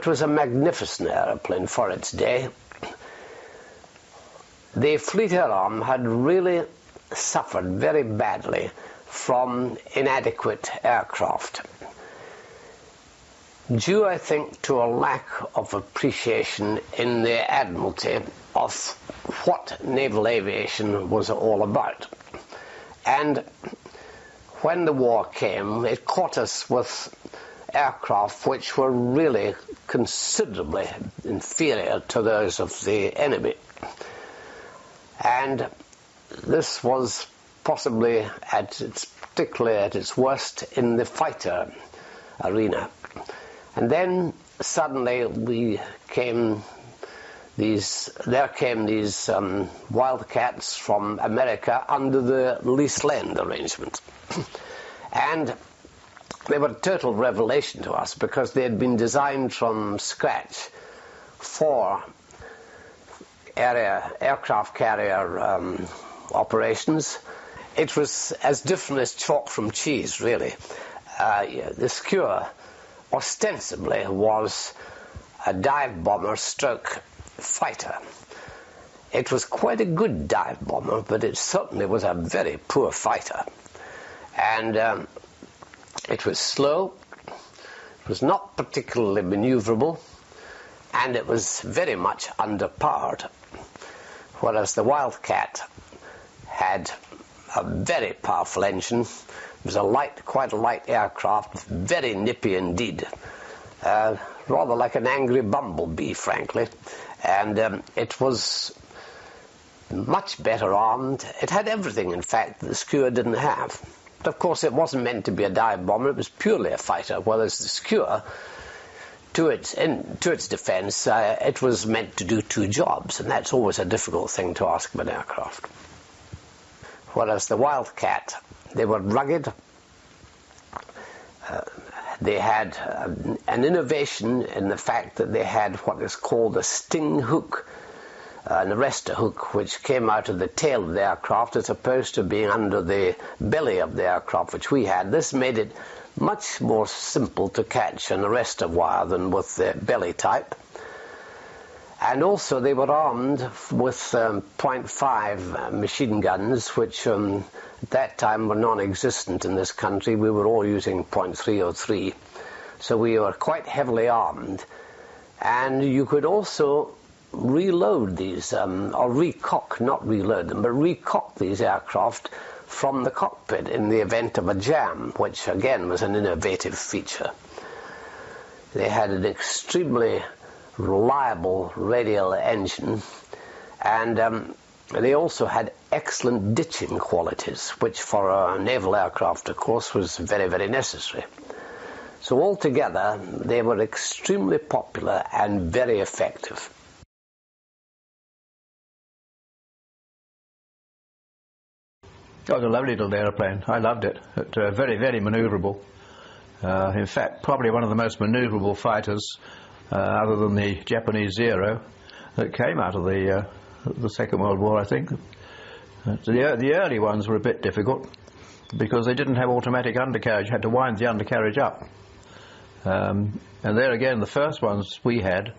It was a magnificent aeroplane for its day. The Fleet Air Arm had really suffered very badly from inadequate aircraft. Due, I think, to a lack of appreciation in the Admiralty of what naval aviation was all about. And when the war came, it caught us with aircraft which were really considerably inferior to those of the enemy. And this was possibly at its, particularly at its worst in the fighter arena. And then suddenly we came these, there came these um, wildcats from America under the lease lend arrangement. and they were a total revelation to us because they had been designed from scratch for area, aircraft carrier um, operations. It was as different as chalk from cheese, really. Uh, the Skua ostensibly was a dive bomber stroke fighter. It was quite a good dive bomber, but it certainly was a very poor fighter. And um, it was slow, it was not particularly maneuverable, and it was very much underpowered. Whereas the Wildcat had a very powerful engine. It was a light, quite a light aircraft, very nippy indeed. Uh, rather like an angry bumblebee, frankly. And um, it was much better armed. It had everything, in fact, that the Skua didn't have. But of course, it wasn't meant to be a dive bomber, it was purely a fighter, whereas the Skua, to its, in, to its defense, uh, it was meant to do two jobs, and that's always a difficult thing to ask of an aircraft. Whereas the Wildcat, they were rugged, uh, they had uh, an innovation in the fact that they had what is called a sting hook, an arrestor hook, which came out of the tail of the aircraft as opposed to being under the belly of the aircraft, which we had. This made it much more simple to catch an arrestor wire than with the belly type. And also they were armed with um, .5 machine guns, which um, at that time were non-existent in this country. We were all using .303. So we were quite heavily armed. And you could also reload these, um, or recock, not reload them, but recock these aircraft from the cockpit in the event of a jam, which again was an innovative feature. They had an extremely reliable radial engine and um, they also had excellent ditching qualities, which for a naval aircraft, of course, was very, very necessary. So altogether, they were extremely popular and very effective. It was a lovely little aeroplane. I loved it. it uh, very, very manoeuvrable. Uh, in fact, probably one of the most manoeuvrable fighters, uh, other than the Japanese Zero, that came out of the uh, the Second World War, I think. Uh, the, the early ones were a bit difficult because they didn't have automatic undercarriage. You had to wind the undercarriage up. Um, and there again, the first ones we had,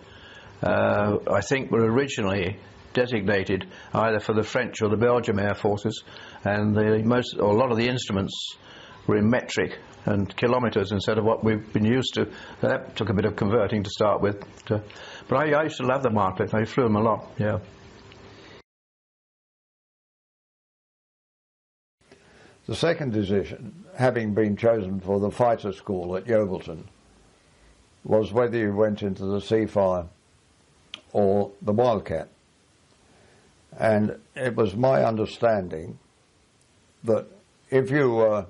uh, I think, were originally designated either for the French or the Belgian air forces, and the most, or a lot of the instruments were in metric and kilometres instead of what we've been used to. That took a bit of converting to start with. But, but I, I used to love the Martlet. I flew them a lot. Yeah. The second decision, having been chosen for the fighter school at Yeovilton, was whether you went into the Seafire or the Wildcat. And it was my understanding that if you were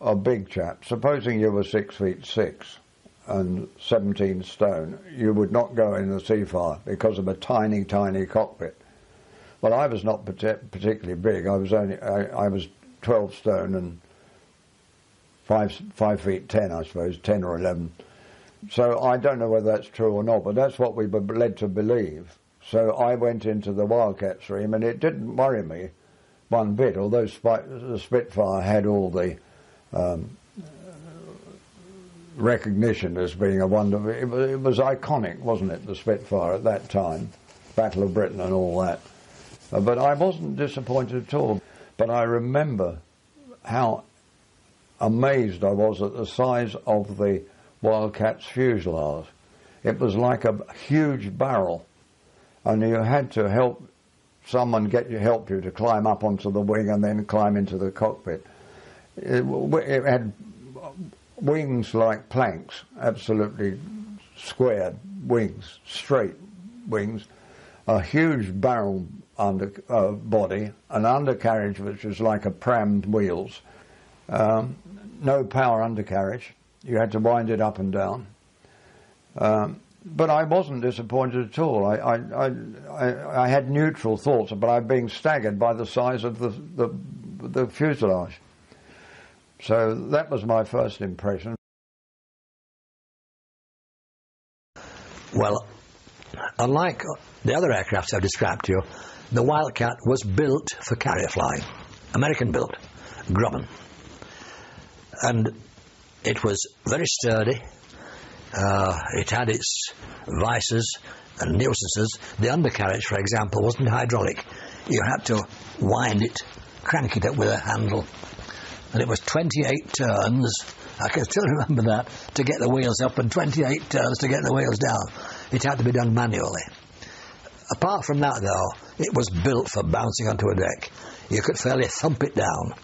a big chap, supposing you were six feet six and 17 stone, you would not go in the Seafire because of a tiny, tiny cockpit. Well, I was not particularly big. I was only I, I was 12 stone and five five feet ten, I suppose, ten or eleven. So I don't know whether that's true or not, but that's what we were led to believe. So I went into the Wildcats room and it didn't worry me one bit. Although the Spitfire had all the um, recognition as being a wonder. It was, it was iconic, wasn't it, the Spitfire at that time, Battle of Britain and all that. Uh, but I wasn't disappointed at all. But I remember how amazed I was at the size of the Wildcat's fuselage. It was like a huge barrel, and you had to help someone get you help you to climb up onto the wing and then climb into the cockpit. It, it had wings like planks, absolutely squared wings, straight wings, a huge barrel under uh, body, an undercarriage which was like a prammed wheels, um, no power undercarriage. You had to wind it up and down. Um, but I wasn't disappointed at all. I, I, I, I, had neutral thoughts, but I'm being staggered by the size of the, the, the fuselage. So that was my first impression. Well, unlike the other aircraft I've described to you, the Wildcat was built for carrier flying, American built, Grumman. And it was very sturdy. Uh, it had its vices and nuisances. The undercarriage, for example, wasn't hydraulic. You had to wind it, crank it up with a handle. And it was 28 turns, I can still remember that, to get the wheels up and 28 turns to get the wheels down. It had to be done manually. Apart from that, though, it was built for bouncing onto a deck. You could fairly thump it down.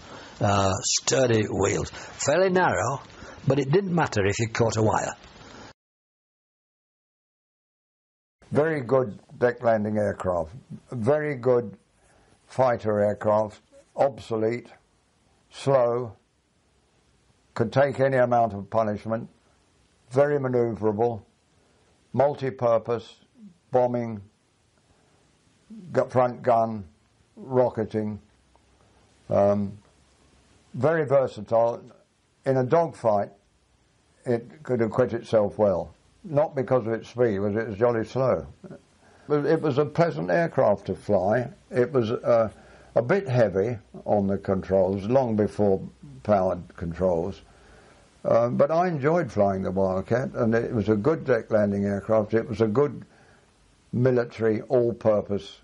Uh, sturdy wheels. Fairly narrow, but it didn't matter if you caught a wire. Very good deck landing aircraft. Very good fighter aircraft. Obsolete. Slow. Could take any amount of punishment. Very maneuverable. Multi-purpose. Bombing. Front gun. Rocketing. Um, very versatile. In a dogfight, it could acquit itself well. Not because of its speed, but it was jolly slow. It was a pleasant aircraft to fly. It was uh, a bit heavy on the controls, long before powered controls. Uh, but I enjoyed flying the Wildcat, and it was a good deck landing aircraft. It was a good military, all-purpose.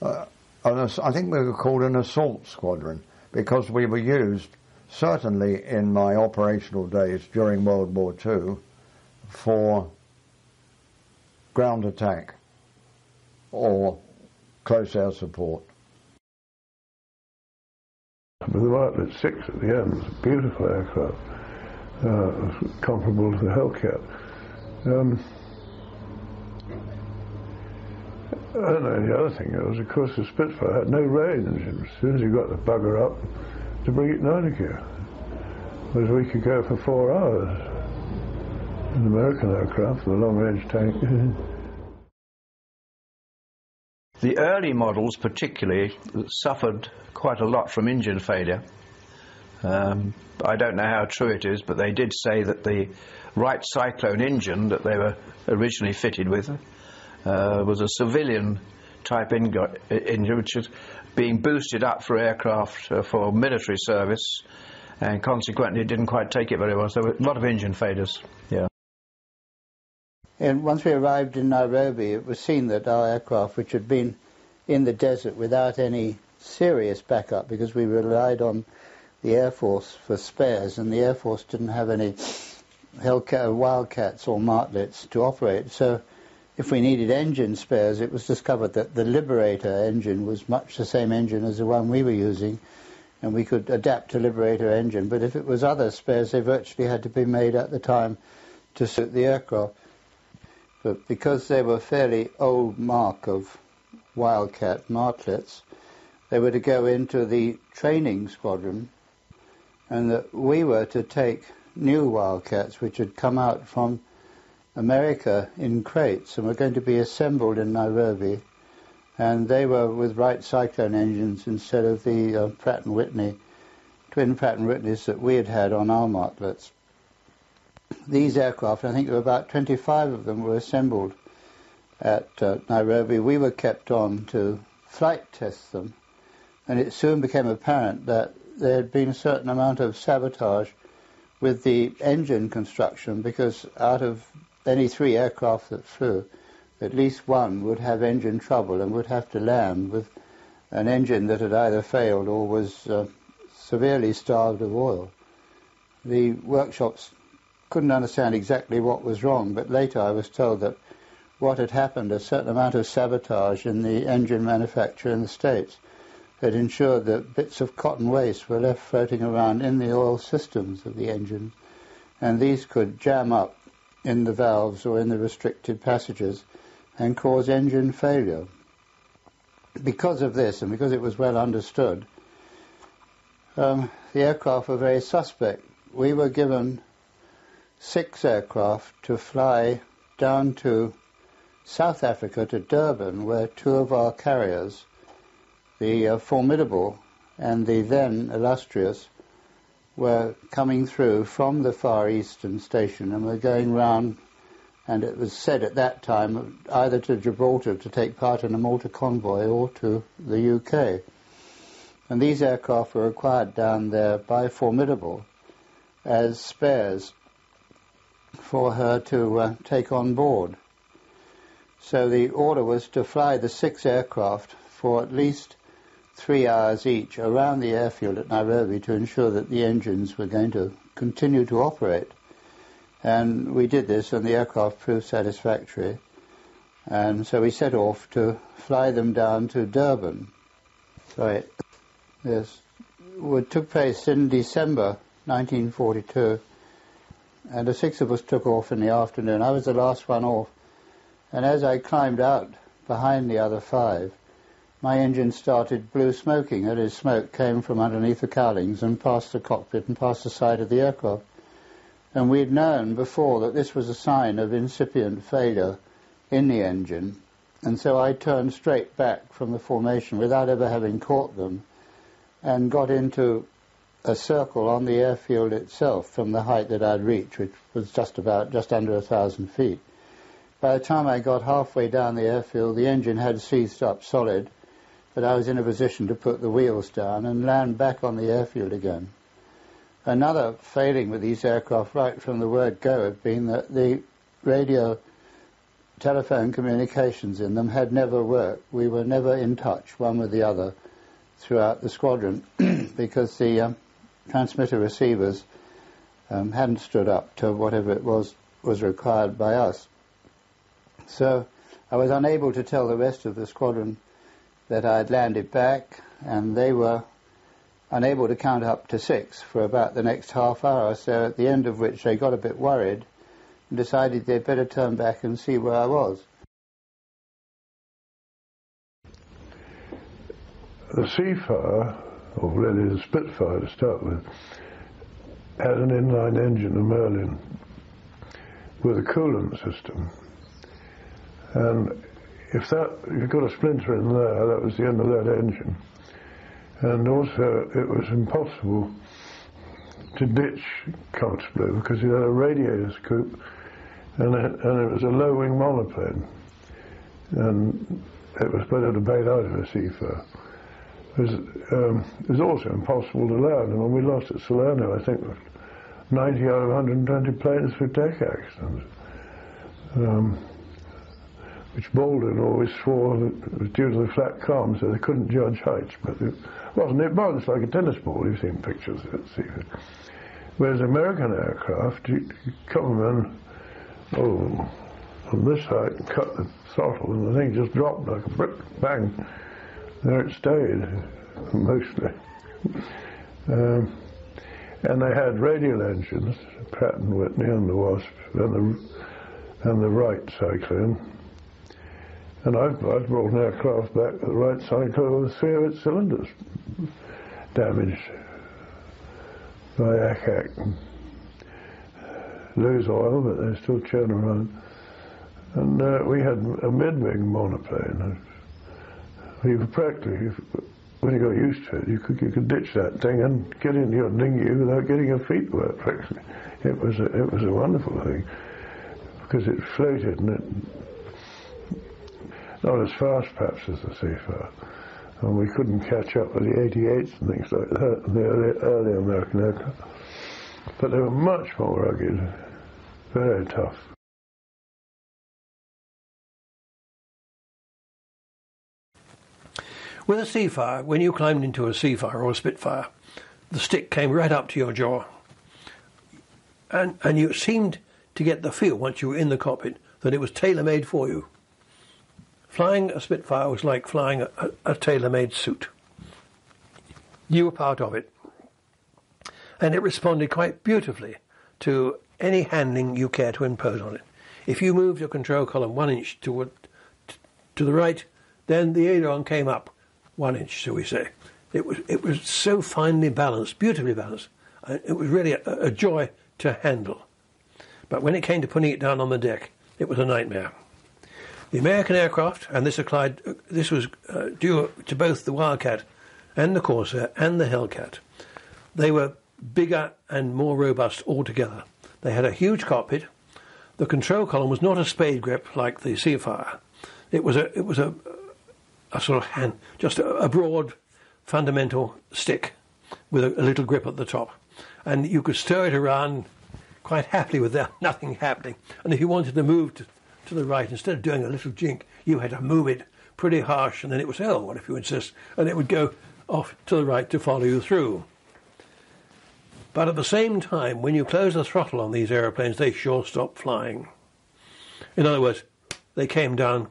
Uh, I think we were called an assault squadron because we were used, certainly in my operational days during World War II, for ground attack or close air support. With the Wildcat 6 at the end, beautiful aircraft, uh, comparable to the Hellcat. Um, and the other thing was, of course, the Spitfire had no range. As soon as you got the bugger up, to bring it 90 gear. Whereas we could go for four hours. An American aircraft, the long-range tank. the early models, particularly, suffered quite a lot from engine failure. Um, I don't know how true it is, but they did say that the Wright Cyclone engine that they were originally fitted with uh, was a civilian type engine, which is being boosted up for aircraft uh, for military service, and consequently didn't quite take it very well. So a lot of engine failures. Yeah. And once we arrived in Nairobi, it was seen that our aircraft, which had been in the desert without any serious backup, because we relied on the Air Force for spares, and the Air Force didn't have any Hellcat, Wildcats or Martlets to operate. So if we needed engine spares, it was discovered that the Liberator engine was much the same engine as the one we were using, and we could adapt to Liberator engine. But if it was other spares, they virtually had to be made at the time to suit the aircraft. But because they were fairly old mark of Wildcat Martlets, they were to go into the training squadron, and that we were to take new Wildcats, which had come out from America in crates and were going to be assembled in Nairobi. And they were with Wright Cyclone engines instead of the uh, Pratt & Whitney, twin Pratt & Whitneys that we had had on our martlets. These aircraft, I think there were about 25 of them, were assembled at uh, Nairobi. We were kept on to flight test them, and it soon became apparent that there had been a certain amount of sabotage with the engine construction because out of any three aircraft that flew, at least one would have engine trouble and would have to land with an engine that had either failed or was uh, severely starved of oil. The workshops couldn't understand exactly what was wrong, but later I was told that what had happened, a certain amount of sabotage in the engine manufacture in the States, had ensured that bits of cotton waste were left floating around in the oil systems of the engines, and these could jam up in the valves or in the restricted passages and cause engine failure. Because of this, and because it was well understood, um, the aircraft were very suspect. We were given six aircraft to fly down to South Africa to Durban, where two of our carriers, the uh, Formidable and the then Illustrious, were coming through from the Far Eastern station and were going round, and it was said at that time either to Gibraltar to take part in a Malta convoy or to the UK. And these aircraft were acquired down there by Formidable as spares for her to uh, take on board. So the order was to fly the six aircraft for at least three hours each around the airfield at Nairobi to ensure that the engines were going to continue to operate. And we did this and the aircraft proved satisfactory. And so we set off to fly them down to Durban. Sorry. this took place in December 1942 and the six of us took off in the afternoon. I was the last one off. And as I climbed out behind the other five, my engine started blue smoking. That is, smoke came from underneath the cowlings and past the cockpit and past the side of the aircraft. And we'd known before that this was a sign of incipient failure in the engine. And so I turned straight back from the formation without ever having caught them and got into a circle on the airfield itself from the height that I'd reached, which was just about just under a thousand feet. By the time I got halfway down the airfield, the engine had seized up solid, but I was in a position to put the wheels down and land back on the airfield again. Another failing with these aircraft right from the word go had been that the radio telephone communications in them had never worked. We were never in touch, one with the other, throughout the squadron, because the um, transmitter receivers um, hadn't stood up to whatever it was was required by us. So I was unable to tell the rest of the squadron that I had landed back, and they were unable to count up to six for about the next half hour. So at the end of which they got a bit worried and decided they'd better turn back and see where I was. The Seafire or really the Spitfire to start with, had an inline engine, a Merlin, with a coolant system. And if that, if you got a splinter in there, that was the end of that engine. And also, it was impossible to ditch comfortably because it had a radiator scoop and it, and it was a low wing monoplane. And it was better to bail out of a Seafire was, um, was also impossible to land. And when we lost at Salerno, I think 90 out of 120 planes were deck accidents. Um, which Baldwin always swore that was due to the flat calm, so they couldn't judge heights. But it wasn't. It bounced like a tennis ball. You've seen pictures of it, it. Whereas American aircraft, you, you come in, oh, on this height and cut the throttle, and the thing just dropped like a brick, bang. There it stayed, mostly. Um, and they had radial engines, Pratt and Whitney and the Wasp and the, and the Wright cyclone. And I've, I've brought an aircraft back, with the Wright cyclone with three of its cylinders damaged by ack-ack. Lose oil, but they still churn around. And uh, we had a mid-wing monoplane, you practically, when you got used to it, you could you could ditch that thing and get into your dinghy without getting your feet wet. Practically, it was a, it was a wonderful thing because it floated and it not as fast perhaps as the Seafire, and we couldn't catch up with the 88s and things like that, the early, early American aircraft. But they were much more rugged, very tough. With a Seafire, when you climbed into a Seafire or a Spitfire, the stick came right up to your jaw. And, and you seemed to get the feel once you were in the cockpit that it was tailor made for you. Flying a Spitfire was like flying a, a, a tailor made suit. You were part of it. And it responded quite beautifully to any handling you care to impose on it. If you moved your control column one inch to, to the right, then the aileron came up one inch, shall we say. It was, it was so finely balanced, beautifully balanced. It was really a, a joy to handle. But when it came to putting it down on the deck, it was a nightmare. The American aircraft, and this applied, this was uh, due to both the Wildcat and the Corsair and the Hellcat. They were bigger and more robust altogether. They had a huge cockpit. The control column was not a spade grip like the Seafire. It was a, it was a, a sort of hand, just a, a broad, fundamental stick with a, a little grip at the top, and you could stir it around quite happily without nothing happening. And if you wanted to move to, to the right, instead of doing a little jink, you had to move it pretty harsh, and then it was, oh, what if you insist? And it would go off to the right to follow you through. But at the same time, when you close the throttle on these aeroplanes, they sure stop flying. In other words, they came down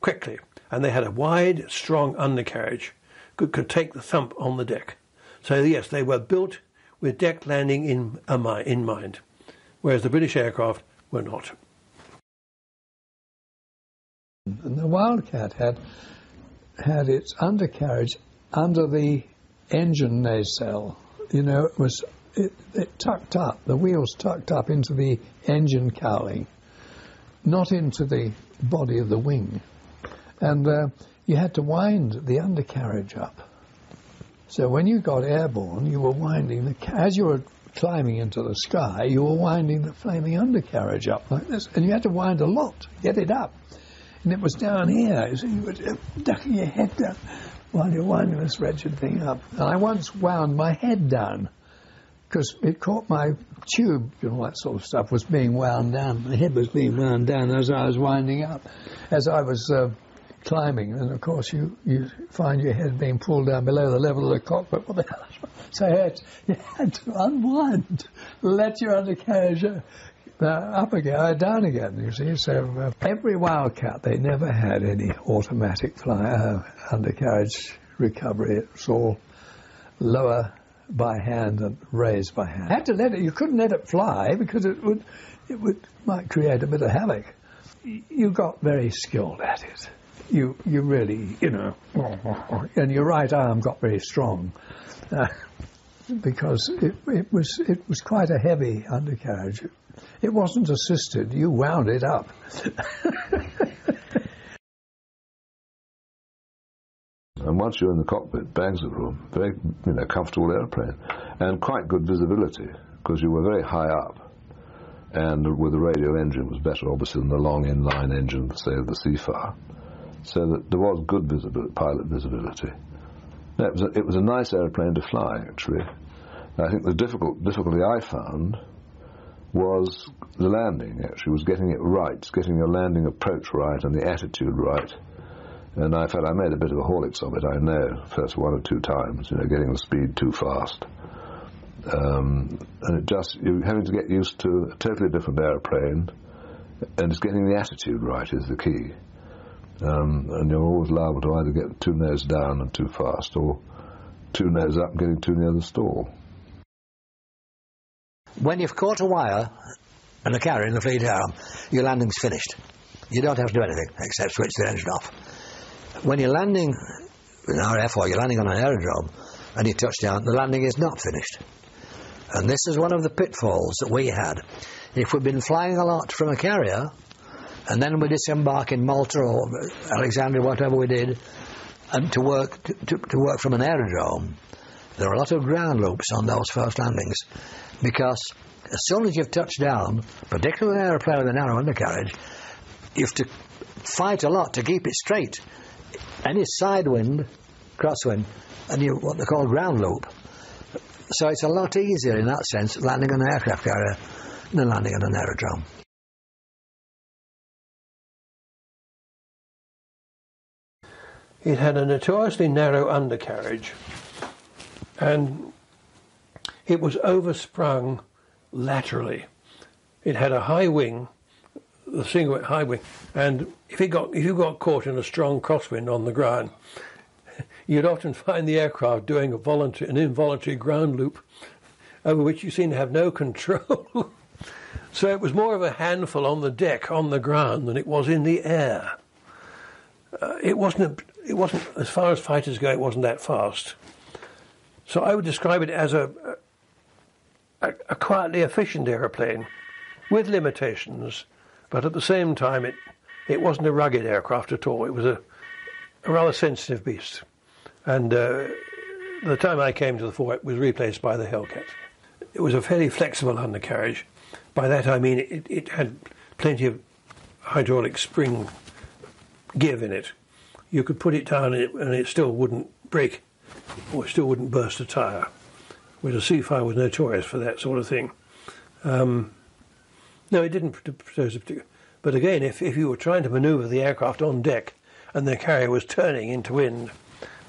quickly, and they had a wide, strong undercarriage, could, could take the thump on the deck. So yes, they were built with deck landing in, uh, in mind whereas the British aircraft were not. And the Wildcat had had its undercarriage under the engine nacelle. You know, it was it, it tucked up, the wheels tucked up into the engine cowling, not into the body of the wing. And uh, you had to wind the undercarriage up. So when you got airborne, you were winding the as you were climbing into the sky, you were winding the flaming undercarriage up like this, and you had to wind a lot to get it up. And it was down here, so you were ducking your head down while you're winding this wretched thing up. And I once wound my head down because it caught my tube and all that sort of stuff was being wound down. My head was being wound down as I was winding up, as I was uh, climbing. And of course, you, you find your head being pulled down below the level of the cockpit. What the hell? So you had, you had to unwind, let your undercarriage uh, up again, uh, down again, you see. So uh, every Wildcat, they never had any automatic fly, uh, undercarriage recovery. It was all lower by hand and raised by hand. Had to let it. You couldn't let it fly because it would, it would might create a bit of havoc. You got very skilled at it. You you really you know, and your right arm got very strong. Uh, because it, it, was it was quite a heavy undercarriage. It wasn't assisted; you wound it up. and once you're in the cockpit, bags of room, very you know comfortable airplane, and quite good visibility because you were very high up, and with the radial engine it was better obviously than the long inline engine, say of the Seafire, so that there was good pilot visibility. No, it was, a, it was a nice airplane to fly, actually. I think the difficult difficulty I found was the landing, actually, was getting it right, getting your landing approach right and the attitude right. And I felt I made a bit of a Horlicks of it, I know, first one or two times, you know, getting the speed too fast. Um, and it just, you're having to get used to a totally different airplane, and it's getting the attitude right is the key. Um, and you're always liable to either get too nose down and too fast, or too nose up getting too near the stall. When you've caught a wire and a carrier in the fleet arm, your landing's finished. You don't have to do anything except switch the engine off. When you're landing in RF or you're landing on an aerodrome and you touch down, the landing is not finished. And this is one of the pitfalls that we had. If we'd been flying a lot from a carrier, and then we disembark in Malta or Alexandria, whatever we did, and to work to, to, to work from an aerodrome, there are a lot of ground loops on those first landings because as soon as you've touched down, particularly an aeroplane with a narrow undercarriage, you have to fight a lot to keep it straight. Any side wind, crosswind, and you what they call ground loop, so it's a lot easier in that sense landing an aircraft carrier than landing on an aerodrome. It had a notoriously narrow undercarriage and it was oversprung laterally. It had a high wing, the single high wing, and if it got if you got caught in a strong crosswind on the ground, you'd often find the aircraft doing a voluntary, an involuntary ground loop over which you seem to have no control. so it was more of a handful on the deck, on the ground, than it was in the air. Uh, it wasn't. It wasn't as far as fighters go. It wasn't that fast. So I would describe it as a, a, a quietly efficient aeroplane with limitations, but at the same time it it wasn't a rugged aircraft at all. It was a, a rather sensitive beast. And uh, the time I came to the fore, it was replaced by the Hellcat. It was a fairly flexible undercarriage. By that I mean it, it had plenty of hydraulic spring give in it. You could put it down and it, and it still wouldn't break or it still wouldn't burst a tyre. Whereas a Seafire was notorious for that sort of thing. Um, no, it didn't a particular. But again, if, if you were trying to manoeuvre the aircraft on deck and the carrier was turning into wind,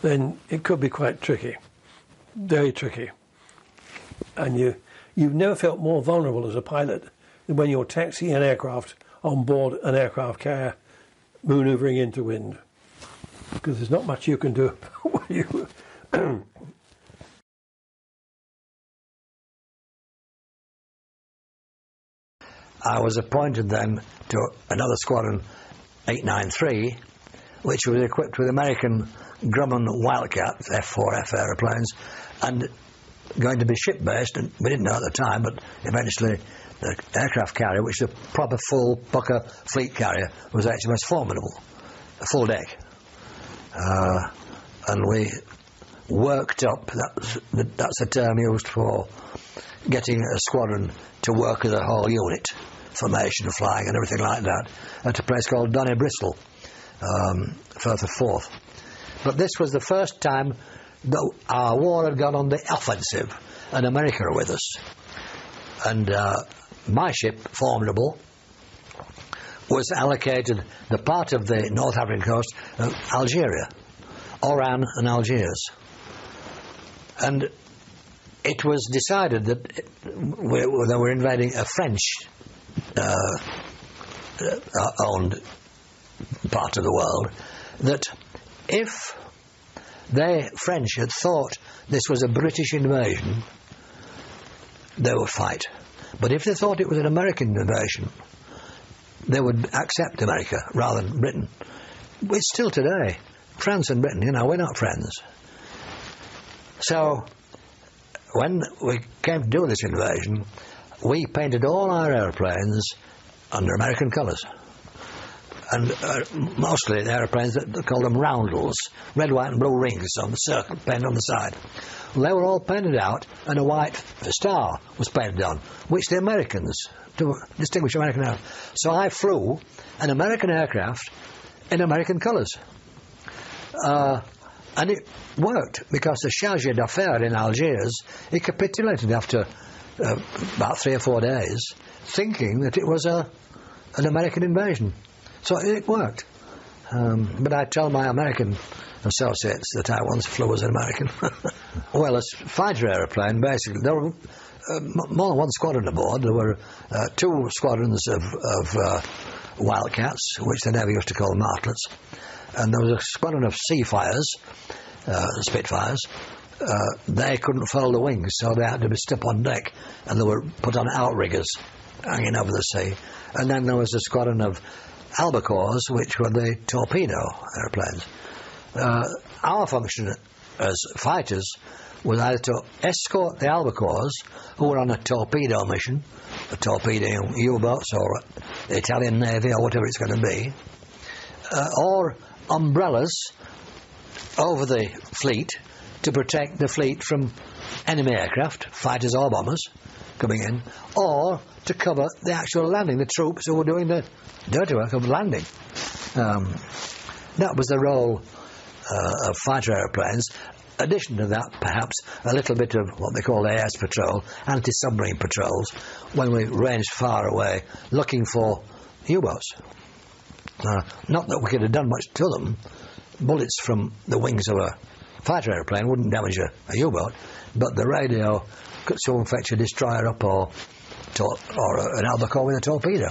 then it could be quite tricky, very tricky. And you you've never felt more vulnerable as a pilot than when you're taxiing an aircraft on board an aircraft carrier, manoeuvring into wind, because there's not much you can do. you, I was appointed then to another squadron, 893, which was equipped with American Grumman Wildcat F4F aeroplanes and going to be ship based. And we didn't know at the time, but eventually the aircraft carrier, which is a proper full Bucker fleet carrier, was actually most formidable, a full deck. Uh, and we worked up, that's, that's a term used for getting a squadron to work as a whole unit, formation, flying, and everything like that, at a place called Donibristle, um, Firth of Forth. But this was the first time that our war had gone on the offensive, and America were with us. And uh, my ship, Formidable, was allocated the part of the North African coast of Algeria, Oran and Algiers. And it was decided that we, they were invading a French uh, uh, owned part of the world, that if the French, had thought this was a British invasion, they would fight. But if they thought it was an American invasion, they would accept America rather than Britain. It's still today. France and Britain, you know, we're not friends. So, when we came to do this invasion, we painted all our airplanes under American colours. And uh, mostly the airplanes they call them roundels, red, white, and blue rings on the circle painted on the side. Well, they were all painted out, and a white star was painted on, which the Americans, to distinguish American aircraft. So I flew an American aircraft in American colours. Uh, and it worked because the charge d'affaires in Algiers, it capitulated after uh, about three or four days, thinking that it was a, an American invasion. So it worked. Um, but I tell my American associates that I once flew as an American. well, as fighter aeroplane, basically, there were uh, more than one squadron aboard. There were uh, two squadrons of, of uh, Wildcats, which they never used to call martlets, and there was a squadron of Seafires, uh, Spitfires. Uh, they couldn't fold the wings, so they had to be stuck on deck, and they were put on outriggers hanging over the sea. And then there was a squadron of albacores, which were the torpedo airplanes. Uh, our function as fighters was either to escort the albacores, who were on a torpedo mission, a torpedoing U-boats or the Italian Navy or whatever it's going to be, uh, or umbrellas over the fleet to protect the fleet from enemy aircraft, fighters or bombers, coming in, or to cover the actual landing, the troops who were doing the dirty work of landing. Um, that was the role uh, of fighter aeroplanes. addition to that, perhaps a little bit of what they call AS patrol, anti-submarine patrols, when we ranged far away looking for U-boats. Uh, not that we could have done much to them. Bullets from the wings of a fighter aeroplane wouldn't damage a, a U-boat, but the radio could soon fetch a destroyer up or, or an albacore with a torpedo.